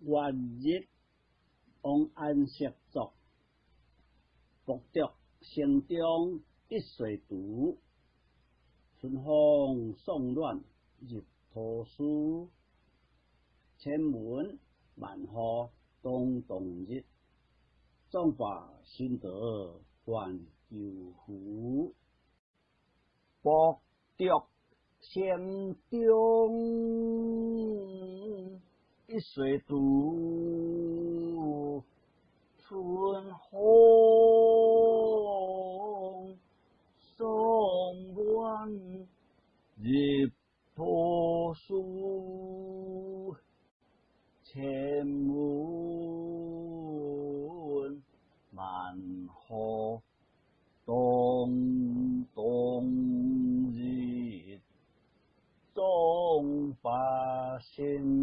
元日往安息作，博得城中一岁除，春风送暖入土书，千门万户东东日，壮发新德还旧福，博得城中。一岁度，春风送暖入破书，千门万户东东日，中发心。